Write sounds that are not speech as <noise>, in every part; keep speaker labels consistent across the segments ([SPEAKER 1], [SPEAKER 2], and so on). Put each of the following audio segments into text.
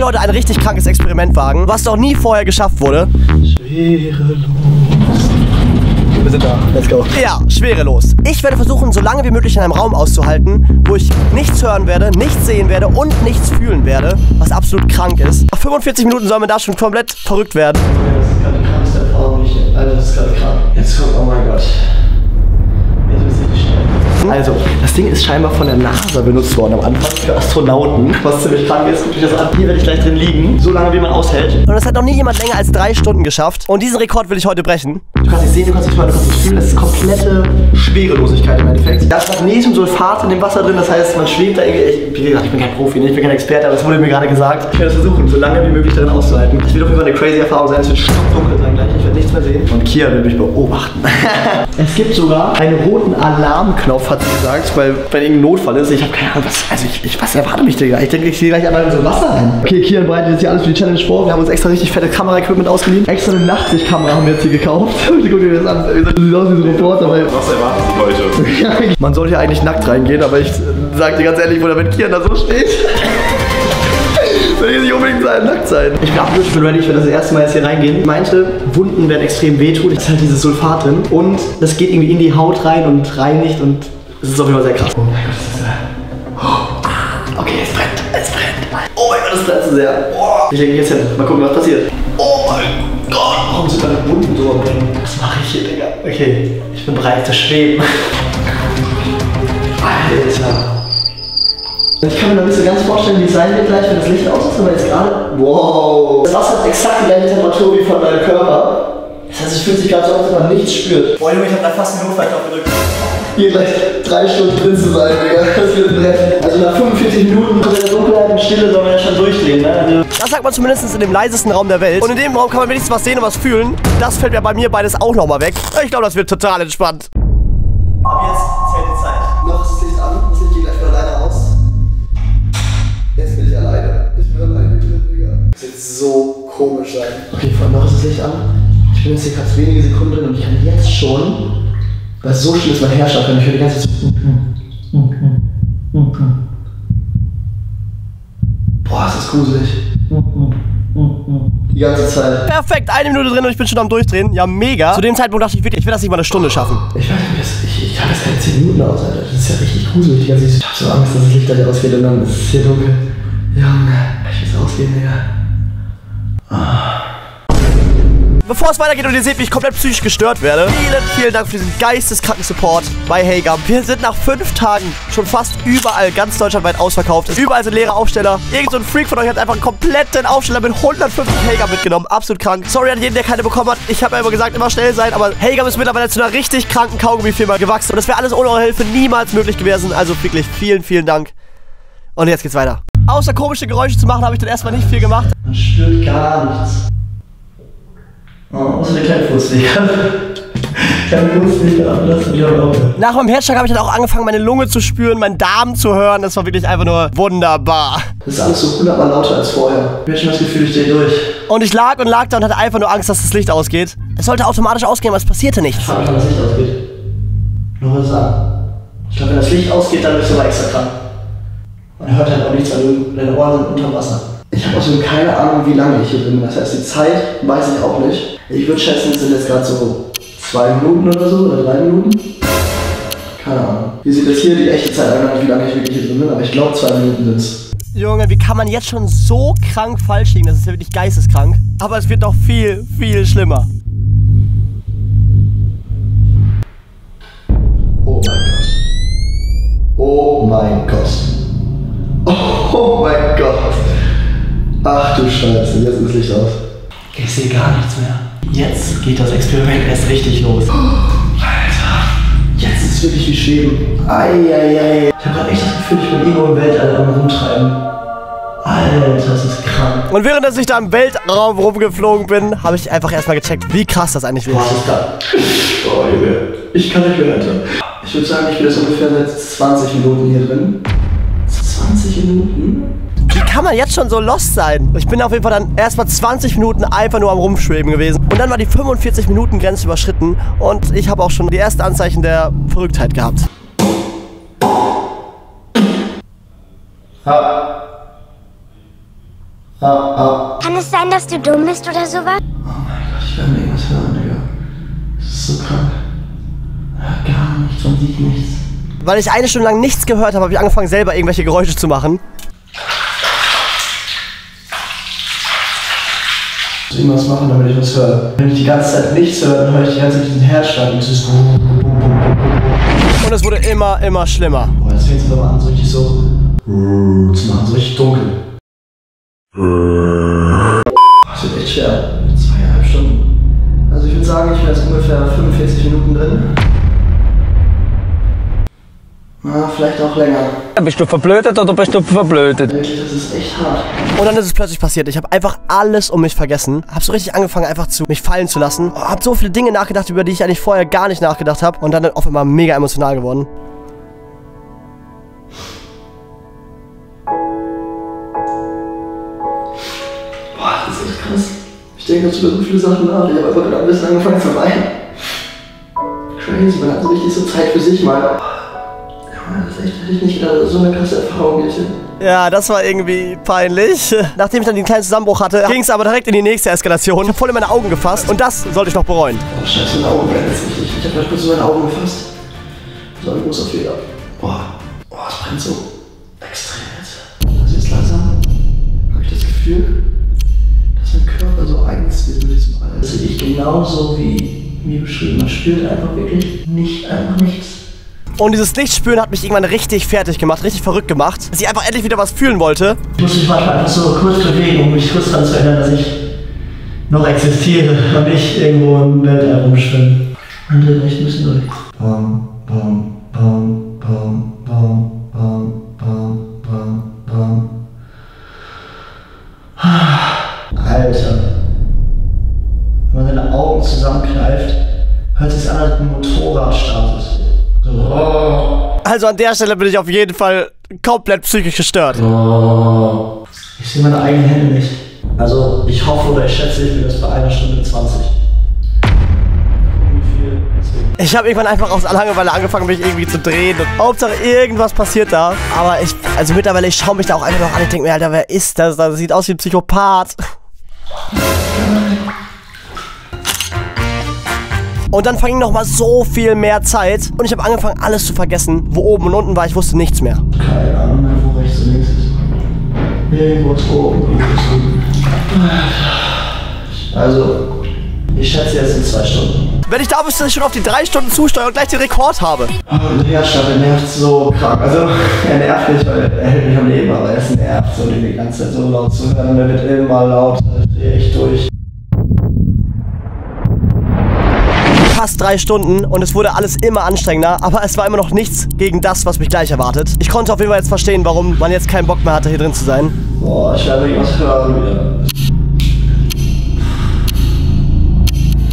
[SPEAKER 1] will heute ein richtig krankes Experiment wagen, was noch nie vorher geschafft wurde.
[SPEAKER 2] Schwerelos. Wir sind da. Let's go.
[SPEAKER 1] Ja, schwerelos. Ich werde versuchen, so lange wie möglich in einem Raum auszuhalten, wo ich nichts hören werde, nichts sehen werde und nichts fühlen werde, was absolut krank ist. Nach 45 Minuten soll man da schon komplett verrückt werden.
[SPEAKER 2] Das ist gerade die krankste Erfahrung, die ich. Also, das ist gerade krank. Jetzt kommt, oh mein Gott. Also, das Ding ist scheinbar von der NASA benutzt worden am Anfang für Astronauten. Was ziemlich krank ist, guckt euch das an. Hier werde ich gleich drin liegen, so lange wie man aushält.
[SPEAKER 1] Und das hat noch nie jemand länger als drei Stunden geschafft. Und diesen Rekord will ich heute brechen.
[SPEAKER 2] Du kannst nicht sehen, du kannst nicht hören, du kannst nicht fühlen. Das ist komplette Schwerelosigkeit im Endeffekt. Da ist Magnesiumsulfat in dem Wasser drin, das heißt, man schwebt da irgendwie. Ich, wie gesagt, ich bin kein Profi, ne? ich bin kein Experte, aber es wurde mir gerade gesagt. Ich werde es versuchen, so lange wie möglich darin auszuhalten. Es wird auf jeden Fall eine crazy Erfahrung sein. Es wird stockdunkel sein gleich. Ich werde nichts mehr sehen. Und Kia will mich beobachten. <laughs> es gibt sogar einen roten Alarmknopf, hat sie gesagt, weil wenn irgendein Notfall ist. Ich habe keine Ahnung, was, also ich, ich, was erwartet mich, Digga? Ich denke, ich gehe gleich einmal in so Wasser rein. Okay, Kian bereitet jetzt hier alles für die Challenge vor. Wir haben uns extra richtig fette Kamera-Equipment ausgeliehen. Extra eine Nachtsichtkamera haben wir jetzt hier gekauft. <laughs> Guck dir das an. Du siehst aus wie so ein Reporter, weil
[SPEAKER 3] Was erwarten Sie heute? <laughs>
[SPEAKER 2] man soll hier eigentlich nackt reingehen, aber ich sag dir ganz ehrlich, Bruder, wenn Kian da so steht. <laughs> Will ich nicht unbedingt sein, nackt sein. Ich glaube wirklich, ich bin ready, ich werde das erste Mal jetzt hier reingehen. Ich meinte, Wunden werden extrem wehtun. Es ist halt dieses Sulfat drin. Und das geht irgendwie in die Haut rein und reinigt und es ist auf jeden Fall sehr krass. Oh mein Gott, das ist ja. Okay, es brennt, es brennt. Oh mein Gott, das brennt so sehr. Oh. Ich lege jetzt hin. Mal gucken, was passiert. Oh mein Gott, warum sind meine Wunden so am Brennen? Was mache ich hier, Digga? Okay, ich bin bereit zu schweben. Alter. Ich kann mir noch nicht so ganz vorstellen, wie es sein wird gleich, wenn das Licht aus ist, aber jetzt gerade. Wow. Das Wasser hat exakt die gleiche Temperatur wie von deinem Körper. Das heißt, es fühlt sich gerade so an, ob man nichts spürt. Boah, Junge, ich hab da fast den Notfallknopf gedrückt. Hier gleich drei Stunden drin zu sein, Digga. Das wird brennen. Also nach 45 Minuten in der Dunkelheit und Stille soll man ja schon durchdrehen, ne? Also
[SPEAKER 1] Das sagt man zumindest in dem leisesten Raum der Welt. Und in dem Raum kann man wenigstens was sehen und was fühlen. Das fällt mir bei mir beides auch nochmal weg. Ich glaube, das wird total entspannt.
[SPEAKER 2] Ab jetzt zählt die Zeit. Noch ist das Licht an, das Licht geht gleich wieder alleine aus. Jetzt bin ich alleine. Ich bin alleine drin, Digga. Das wird so komisch sein. Okay, Freunde, noch ist das Licht an. Ich bin jetzt hier gerade wenige Sekunden drin und ich kann jetzt schon, weil es so schlimm ist, mein Herrscher kann ich höre die ganze Zeit. Boah, ist das gruselig. Die ganze Zeit.
[SPEAKER 1] Perfekt, eine Minute drin und ich bin schon am Durchdrehen. Ja, mega. Zu dem Zeitpunkt dachte ich wirklich, ich will das nicht mal eine Stunde schaffen.
[SPEAKER 2] Ich weiß nicht, ich, ich halte das keine 10 Minuten aus, Alter. Das ist ja richtig gruselig. Ich hab so Angst, dass das Licht gleich ausgeht und dann ist es hier dunkel. Junge, ich will ausgehen, Digga.
[SPEAKER 1] Bevor es weitergeht und ihr seht, wie ich komplett psychisch gestört werde, vielen, vielen Dank für diesen geisteskranken Support bei Heygum. Wir sind nach fünf Tagen schon fast überall ganz deutschlandweit ausverkauft. Überall sind leere Aufsteller. Irgend so ein Freak von euch hat einfach einen kompletten Aufsteller mit 150 Heygum mitgenommen. Absolut krank. Sorry an jeden, der keine bekommen hat. Ich habe ja immer gesagt, immer schnell sein, aber Heygum ist mittlerweile zu einer richtig kranken Kaugummifirma gewachsen. Und das wäre alles ohne eure Hilfe niemals möglich gewesen. Also wirklich vielen, vielen Dank. Und jetzt geht's weiter. Außer komische Geräusche zu machen, habe ich dann erstmal nicht viel gemacht.
[SPEAKER 2] Man spürt gar nichts. <laughs> ich hab auch.
[SPEAKER 1] Nach meinem Herzschlag habe ich dann auch angefangen, meine Lunge zu spüren, meinen Darm zu hören. Das war wirklich einfach nur wunderbar.
[SPEAKER 2] Das ist alles so hundertmal lauter als vorher. Ich hab schon das Gefühl, ich stehe durch.
[SPEAKER 1] Und ich lag und lag da und hatte einfach nur Angst, dass das Licht ausgeht. Es sollte automatisch ausgehen, aber es passierte nicht.
[SPEAKER 2] Ich frag mich, wann das Licht ausgeht. Nur was sagen. Ich glaube, wenn das Licht ausgeht, dann bist du aber extra krank. Man hört halt auch nichts, weil deine Ohren sind unter Wasser. Ich habe außerdem keine Ahnung, wie lange ich hier bin. Das heißt, die Zeit weiß ich auch nicht. Ich würde schätzen, es sind jetzt gerade so zwei Minuten oder so, oder drei Minuten. Keine Ahnung. Wie sieht das hier die echte Zeit an, wie lange ich wirklich hier drin bin, aber ich glaube zwei Minuten sind's.
[SPEAKER 1] Junge, wie kann man jetzt schon so krank falsch liegen? Das ist ja wirklich geisteskrank. Aber es wird noch viel, viel schlimmer.
[SPEAKER 2] Oh mein Gott. Oh mein Gott. <laughs> Oh mein Gott. Ach du Scheiße, jetzt ist das Licht aus. Ich sehe gar nichts mehr. Jetzt geht das Experiment erst richtig los. Alter. Jetzt ist es wirklich wie Schweben. Eieiei. Ich habe gerade echt das Gefühl, ich bin irgendwo im Weltall am Rumtreiben. Alter, das ist krank.
[SPEAKER 1] Und während ich da im Weltraum rumgeflogen bin, habe ich einfach erstmal gecheckt, wie krass das eigentlich wird.
[SPEAKER 2] Boah, das ist geil. Oh, Junge. Ich kann nicht mehr, Alter. Ich würde sagen, ich bin jetzt ungefähr seit 20 Minuten hier drin. 20 Minuten?
[SPEAKER 1] Wie kann man jetzt schon so lost sein? Ich bin auf jeden Fall dann erstmal 20 Minuten einfach nur am Rumschweben gewesen. Und dann war die 45 Minuten Grenze überschritten und ich habe auch schon die ersten Anzeichen der Verrücktheit gehabt.
[SPEAKER 2] Ha.
[SPEAKER 4] Kann es sein, dass du dumm bist oder sowas?
[SPEAKER 2] Ich kann irgendwas hören, Digga. Das ist so krank. Gar nichts und sieht nichts.
[SPEAKER 1] Weil ich eine Stunde lang nichts gehört habe, habe ich angefangen, selber irgendwelche Geräusche zu machen.
[SPEAKER 2] Ich muss irgendwas machen, damit ich was höre. Wenn ich die ganze Zeit nichts höre, dann höre ich die ganze Zeit diesen Herzschlag und es ist.
[SPEAKER 1] Und es wurde immer, immer schlimmer.
[SPEAKER 2] Boah, jetzt fängt es aber an, so richtig so. zu machen, so richtig dunkel. Das wird echt schwer. Zweieinhalb Stunden. Also ich würde sagen, ich bin jetzt ungefähr 45 Minuten drin. Na, vielleicht auch länger.
[SPEAKER 5] Bist du verblödet oder bist du verblödet?
[SPEAKER 2] Wirklich, das ist echt hart.
[SPEAKER 1] Und dann ist es plötzlich passiert. Ich habe einfach alles um mich vergessen. Hab so richtig angefangen, einfach zu mich fallen zu lassen. Hab so viele Dinge nachgedacht, über die ich eigentlich vorher gar nicht nachgedacht habe. Und dann auf einmal mega emotional geworden.
[SPEAKER 2] Boah, das ist echt krass. Ich denke jetzt über so viele Sachen nach. Ich habe einfach gerade ein bisschen angefangen zu weinen. Crazy, man hat so richtig so Zeit für sich mal. Das ist echt hätte ich nicht gedacht, so eine krasse Erfahrung hier.
[SPEAKER 1] Ja, das war irgendwie peinlich. <laughs> Nachdem ich dann den kleinen Zusammenbruch hatte, ging es aber direkt in die nächste Eskalation. Ich habe voll in meine Augen gefasst und das sollte ich noch bereuen.
[SPEAKER 2] Oh, scheiße, meine Augen jetzt richtig. Ich habe gerade kurz in meine Augen gefasst. So ein großer Fehler. Boah, boah, es brennt so extrem jetzt. Also jetzt langsam habe ich das Gefühl, dass mein Körper so eins wird mit diesem All. Das sehe ich genauso wie mir beschrieben. Man spürt einfach wirklich nicht, einfach nichts.
[SPEAKER 1] Und dieses Nichtspüren hat mich irgendwann richtig fertig gemacht, richtig verrückt gemacht, dass ich einfach endlich wieder was fühlen wollte.
[SPEAKER 2] Ich muss mich manchmal einfach so kurz bewegen, um mich kurz daran zu erinnern, dass ich noch existiere und nicht irgendwo im Weltall rumschwimme. Und dann echt ein bisschen durch. Bam, bam, bam, bam, bam, bam, bam, bam, bam. Alter. Wenn man seine Augen zusammenkneift, hört sich an, als ein Motorrad startet. So.
[SPEAKER 1] Also an der Stelle bin ich auf jeden Fall komplett psychisch gestört.
[SPEAKER 2] Oh. Ich sehe meine eigenen Hände nicht. Also ich hoffe oder ich schätze, ich bin jetzt bei einer Stunde 20. Wie viel?
[SPEAKER 1] Ich habe irgendwann einfach aus Langeweile angefangen, mich irgendwie zu drehen und Hauptsache irgendwas passiert da. Aber ich, also mittlerweile, ich schaue mich da auch einfach noch an und denke mir, Alter, wer ist das? Das sieht aus wie ein Psychopath. Und dann verging noch mal so viel mehr Zeit und ich habe angefangen, alles zu vergessen. Wo oben und unten war, ich wusste nichts mehr.
[SPEAKER 2] Keine Ahnung mehr, wo rechts und links ist. Irgendwo ist oben, irgendwo ist unten. Also, ich schätze jetzt in zwei Stunden.
[SPEAKER 1] Wenn ich da wüsste, dass ich schon auf die drei Stunden zusteuere und gleich den Rekord habe.
[SPEAKER 2] Und der der nervt so krank. Also, <laughs> er nervt nicht, weil er hält mich am Leben, aber es nervt so, den die ganze Zeit so laut zu hören. Und er wird immer lauter, ich drehe echt durch.
[SPEAKER 1] Fast drei Stunden und es wurde alles immer anstrengender, aber es war immer noch nichts gegen das, was mich gleich erwartet. Ich konnte auf jeden Fall jetzt verstehen, warum man jetzt keinen Bock mehr hatte, hier drin zu sein.
[SPEAKER 2] Boah, ich werde irgendwas hören.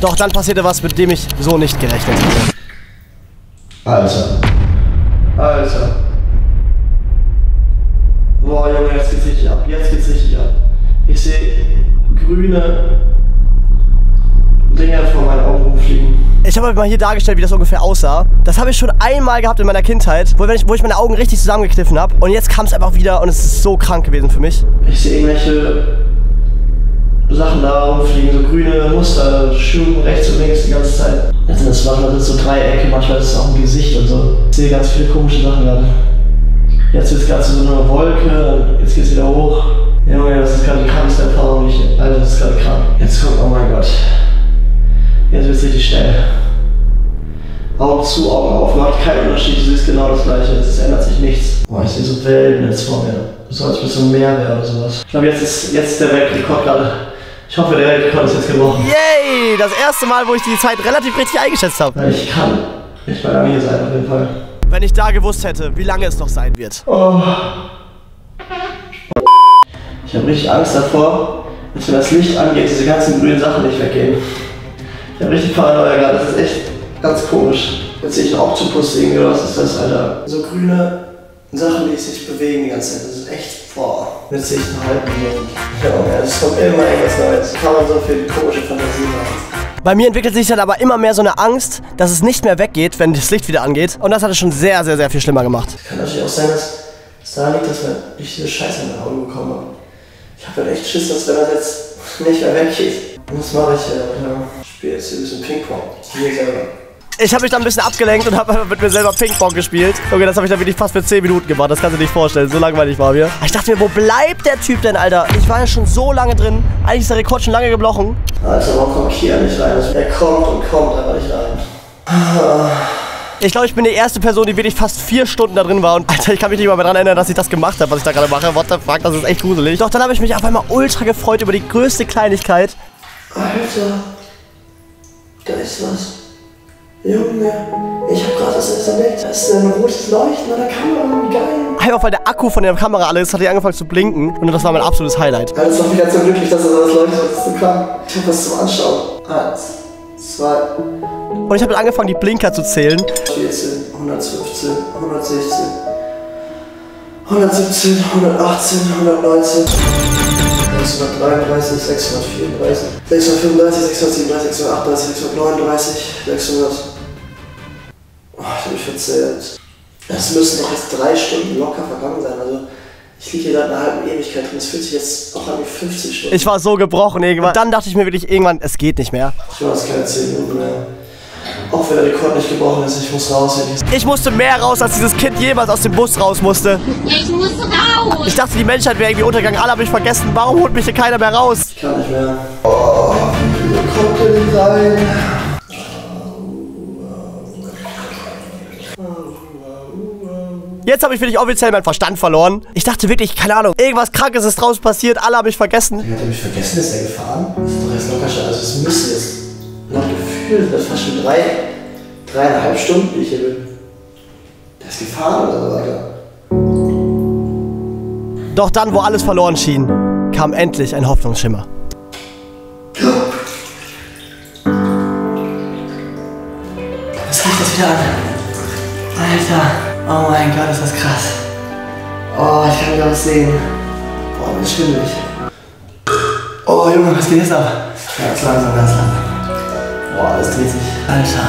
[SPEAKER 1] Doch dann passierte was, mit dem ich so nicht gerechnet hätte.
[SPEAKER 2] Alter. Alter. Boah, Junge, jetzt geht's richtig ab. Jetzt geht's richtig ab. Ich sehe grüne
[SPEAKER 1] habe euch mal hier dargestellt, wie das ungefähr aussah. Das habe ich schon einmal gehabt in meiner Kindheit, wo, ich, wo ich meine Augen richtig zusammengekniffen habe. Und jetzt kam es einfach wieder und es ist so krank gewesen für mich.
[SPEAKER 2] Ich sehe irgendwelche Sachen da rumfliegen, so grüne Muster, Schuhe rechts und links die ganze Zeit. Sind das manchmal sind so Dreiecke, manchmal ist es auch ein Gesicht und so. Ich sehe ganz viele komische Sachen gerade. Jetzt wird es gerade so einer Wolke, jetzt geht es wieder hoch. Junge, das ist gerade die krankste Erfahrung, die ich. Alter, das ist gerade krank. Jetzt kommt, oh mein Gott. Jetzt wird es richtig schnell. Augen zu, Augen auf, macht keinen Unterschied, du siehst genau das gleiche, es ändert sich nichts. Boah, ich sehe so Wellen jetzt vor mir. So als bis zum Meer wäre oder sowas. Ich glaube, jetzt ist, jetzt ist der Weltrekord gerade. Ich hoffe, der Weltrekord ist jetzt gebrochen.
[SPEAKER 1] Yay! Das erste Mal, wo ich die Zeit relativ richtig eingeschätzt habe.
[SPEAKER 2] Ich kann nicht mehr lange hier sein, auf jeden Fall.
[SPEAKER 1] Wenn ich da gewusst hätte, wie lange es noch sein wird.
[SPEAKER 2] Oh. Ich habe richtig Angst davor, dass wenn das Licht angeht, diese ganzen grünen Sachen nicht weggehen. Ich habe richtig Paranoia gerade, das ist echt ganz komisch. Jetzt sehe ich einen Oktopus irgendwie, oder was ist das, Alter? So grüne Sachen, die sich bewegen die ganze Zeit. Das ist echt, boah. Jetzt sehe ich einen halben Mond. Ja, es kommt immer irgendwas Neues. Kann man so viel komische Fantasie machen.
[SPEAKER 1] Bei mir entwickelt sich dann aber immer mehr so eine Angst, dass es nicht mehr weggeht, wenn das Licht wieder angeht. Und das hat es schon sehr, sehr, sehr viel schlimmer gemacht.
[SPEAKER 2] Kann natürlich auch sein, dass es daran liegt, dass ich diese Scheiße in den Augen bekommen habe. Ich habe halt echt Schiss, dass wenn das jetzt nicht mehr weggeht. Was mache ich ja? Ich spiele jetzt hier ein bisschen Ping-Pong. Hier selber.
[SPEAKER 1] Ich habe mich dann ein bisschen abgelenkt und habe mit mir selber Ping-Pong gespielt. Okay, das habe ich dann wirklich fast für 10 Minuten gemacht. Das kannst du dir nicht vorstellen. So langweilig war mir. Ich dachte mir, wo bleibt der Typ denn, Alter? Ich war ja schon so lange drin. Eigentlich ist der Rekord schon lange gebrochen.
[SPEAKER 2] Alter, warum komme ich hier nicht rein? Er kommt und kommt einfach nicht rein.
[SPEAKER 1] Ich glaube, ich bin die erste Person, die wirklich fast vier Stunden da drin war. Und Alter, ich kann mich nicht mal mehr daran erinnern, dass ich das gemacht habe, was ich da gerade mache. What the fuck, das ist echt gruselig. Doch dann habe ich mich auf einmal ultra gefreut über die größte Kleinigkeit.
[SPEAKER 2] Alter, da ist was. Junge, ich hab gerade das erst entdeckt. Da ist ein rotes Leuchten an der Kamera, wie geil.
[SPEAKER 1] Einfach weil der Akku von der Kamera alles hat die angefangen zu blinken. Und das war mein absolutes Highlight.
[SPEAKER 2] Alter, ist doch wieder so glücklich, dass er sowas leuchtet. Das ist so krank. Ich hab was zum Anschauen. Eins, zwei,
[SPEAKER 1] Und ich habe dann angefangen, die Blinker zu zählen.
[SPEAKER 2] 14, 115, 116, 117, 118, 119, 633, 634, 635, 637, 638, 639, 600. Oh, ich hab mich verzählt. Es müssen doch jetzt drei Stunden locker vergangen sein. Also, ich liege hier seit einer halben Ewigkeit drin. Es fühlt sich jetzt auch an wie 50 Stunden.
[SPEAKER 1] Ich war so gebrochen irgendwann. Und dann dachte ich mir wirklich irgendwann, es geht nicht mehr.
[SPEAKER 2] Ich war jetzt keine 10 Minuten mehr. Auch wenn der Rekord nicht gebrochen ist, ich muss raus.
[SPEAKER 1] Ich musste mehr raus, als dieses Kind jemals aus dem Bus raus musste.
[SPEAKER 4] Ich muss raus.
[SPEAKER 1] Ich dachte, die Menschheit wäre irgendwie untergegangen. Alle haben mich vergessen. Warum holt mich hier keiner mehr raus?
[SPEAKER 2] Ich kann nicht mehr. Oh, wie kommt der nicht rein?
[SPEAKER 1] Jetzt habe ich wirklich offiziell meinen Verstand verloren. Ich dachte wirklich, keine Ahnung, irgendwas Krankes ist draußen passiert. Alle haben mich vergessen.
[SPEAKER 2] Hat er mich vergessen, ist er gefahren? Das ist doch jetzt locker schon. Also, es müsste jetzt nach Gefühl, das fast schon drei, dreieinhalb Stunden, die ich hier bin. Der ist gefahren oder so weiter.
[SPEAKER 1] Doch dann, wo alles verloren schien, kam endlich ein Hoffnungsschimmer.
[SPEAKER 2] Was riecht das wieder an? Alter, oh mein Gott, ist das krass. Oh, ich kann wieder was sehen. Boah, mir ist schwindelig. Oh, Junge, was geht jetzt ab? Ganz langsam, ganz langsam. Boah, alles dreht sich. Alter.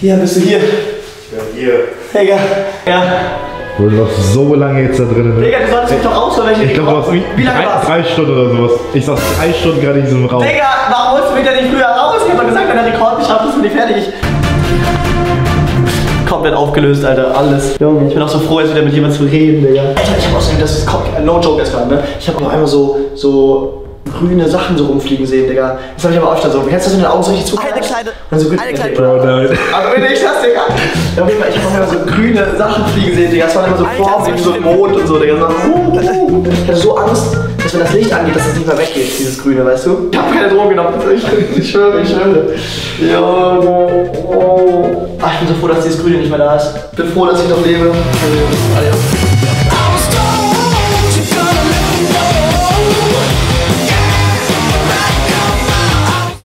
[SPEAKER 2] Hier, bist du hier?
[SPEAKER 3] Hier.
[SPEAKER 2] Digga. Ja.
[SPEAKER 3] Du bist doch so lange jetzt da drin. Ne?
[SPEAKER 2] Digga, du solltest mich doch rausholen, welche
[SPEAKER 3] Ich glaube, du warst wie,
[SPEAKER 2] Wie lange
[SPEAKER 3] drei,
[SPEAKER 2] war's?
[SPEAKER 3] drei Stunden oder sowas. Ich saß drei Stunden gerade in diesem Raum.
[SPEAKER 2] Digga, warum holst du mich denn nicht früher raus? Ich hab doch gesagt, wenn der Rekord nicht schafft, ist nicht fertig. Komplett aufgelöst, Alter, alles. Junge, ich bin auch so froh, jetzt wieder mit jemandem zu reden, Digga. Alter, ich hab außerdem, das ist no joke erstmal, ne? Ich hab noch einmal so, so grüne Sachen so rumfliegen sehen, Digga. Das hab ich aber öfter so. Kennst du das, wenn deine Augen so richtig zu
[SPEAKER 1] Eine kleine-
[SPEAKER 2] Und so gut,
[SPEAKER 1] eine kleine-
[SPEAKER 3] Bro, nein.
[SPEAKER 2] Aber wenn ich das, Digga. Ja, auf jeden Fall, ich hab noch einmal so grüne Sachen fliegen sehen, Digga. Das waren immer so Formen,
[SPEAKER 1] so
[SPEAKER 2] wie so. Mond und so, Digga. So, uh, uh. <laughs> Ich hatte so Angst, dass wenn das Licht angeht, dass es nicht mehr weggeht, dieses Grüne, weißt du? Ich hab keine Drogen genommen. Ich, ich schwöre, ich schwöre. Ja, oh. Ach, ich bin so froh, dass dieses Grüne nicht mehr da ist. Ich bin froh, dass ich noch lebe. Adios.